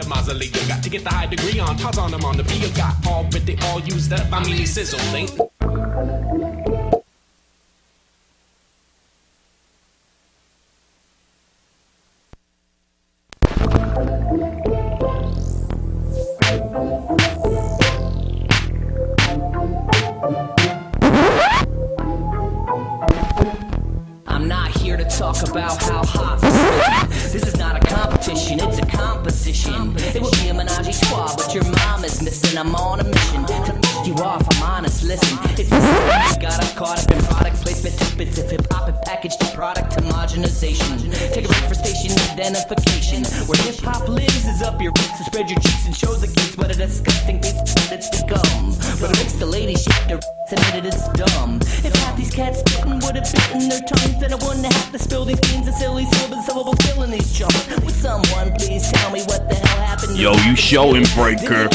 The mausoleum got to get the high degree on. Toss on them on the beat. Got all but they all used up. I mean, he sizzled, ain't I'm not here to talk about how hot be a menage a trois, but your mom is missing. I'm on a mission to piss you off. I'm honest. Listen, it's you got us caught up in product placement, tidbits of hip hop and packaged to product homogenization. Take a break for station identification. Where hip hop lives is up your roots and spread your cheeks and show the kids what a disgusting piece it's become. But it makes the ladies shake their and admit it is dumb. If half these cats spittin' would have bitten their tongues, then I wouldn't have to spill these beans and silly syllables, syllables killing these chumps. Would someone please tell me what the hell? Yo, you show showing breaker.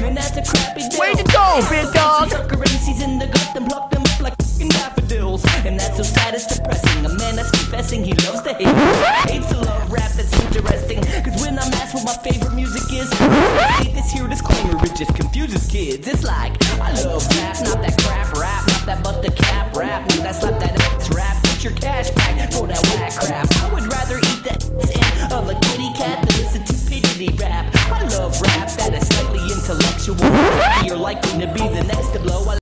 Man, that's a. Way to go, big dog. Sucker MCs in the gut and pluck them up like fucking daffodils. And that's so sad it's depressing. A man that's confessing he loves to hate. Hates to love rap that's interesting. Cause when I'm asked what my favorite music is, I hate this here disclaimer, it just confuses kids. It's like, I love rap, not that intellectual. You're likely to be the next to blow.